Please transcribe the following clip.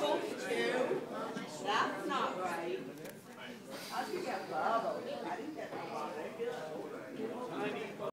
That's not.